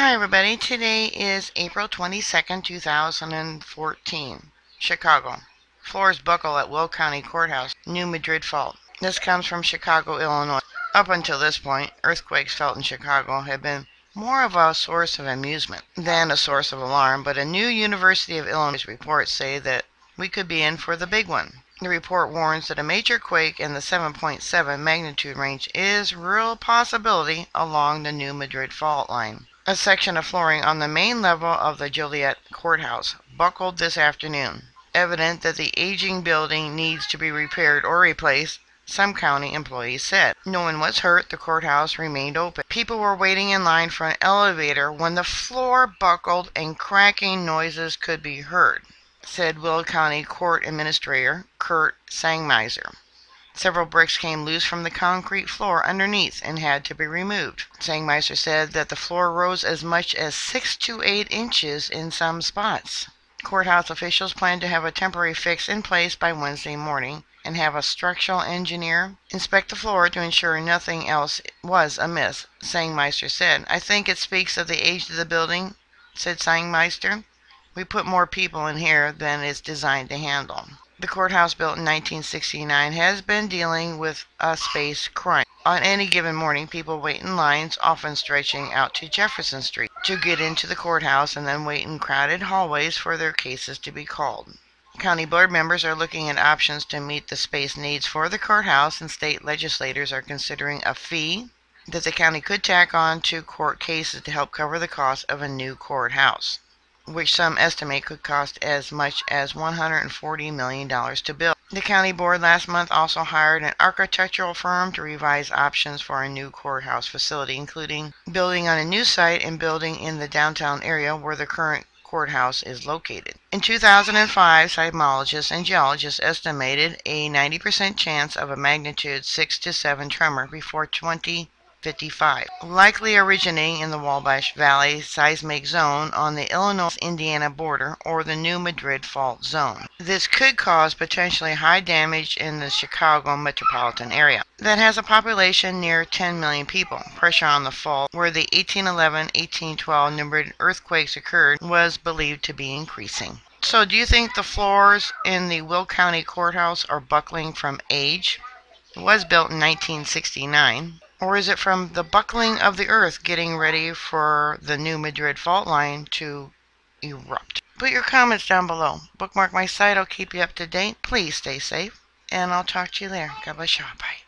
Hi, everybody. Today is April 22nd, 2014. Chicago. Floors buckle at Will County Courthouse. New Madrid fault. This comes from Chicago, Illinois. Up until this point, earthquakes felt in Chicago have been more of a source of amusement than a source of alarm, but a new University of Illinois report say that we could be in for the big one. The report warns that a major quake in the 7.7 magnitude range is real possibility along the New Madrid fault line. A section of flooring on the main level of the Joliet Courthouse buckled this afternoon, evident that the aging building needs to be repaired or replaced, some county employees said. No one was hurt. The courthouse remained open. People were waiting in line for an elevator when the floor buckled and cracking noises could be heard said Will County Court Administrator Kurt Sangmeister. Several bricks came loose from the concrete floor underneath and had to be removed. Sangmeister said that the floor rose as much as six to eight inches in some spots. Courthouse officials plan to have a temporary fix in place by Wednesday morning and have a structural engineer inspect the floor to ensure nothing else was amiss, Sangmeister said. I think it speaks of the age of the building, said Sangmeister. We put more people in here than it's designed to handle. The courthouse, built in 1969, has been dealing with a space crunch. On any given morning, people wait in lines, often stretching out to Jefferson Street, to get into the courthouse and then wait in crowded hallways for their cases to be called. County board members are looking at options to meet the space needs for the courthouse, and state legislators are considering a fee that the county could tack on to court cases to help cover the cost of a new courthouse which some estimate could cost as much as $140 million to build. The county board last month also hired an architectural firm to revise options for a new courthouse facility, including building on a new site and building in the downtown area where the current courthouse is located. In 2005, seismologists and geologists estimated a 90% chance of a magnitude 6 to 7 tremor before 20 55, likely originating in the Wabash Valley seismic zone on the Illinois-Indiana border or the New Madrid Fault Zone. This could cause potentially high damage in the Chicago metropolitan area that has a population near 10 million people. Pressure on the fault, where the 1811-1812 New Madrid earthquakes occurred, was believed to be increasing. So, do you think the floors in the Will County Courthouse are buckling from age? It was built in 1969. Or is it from the buckling of the earth getting ready for the new Madrid fault line to erupt? Put your comments down below. Bookmark my site. I'll keep you up to date. Please stay safe. And I'll talk to you there. God bless you. Bye.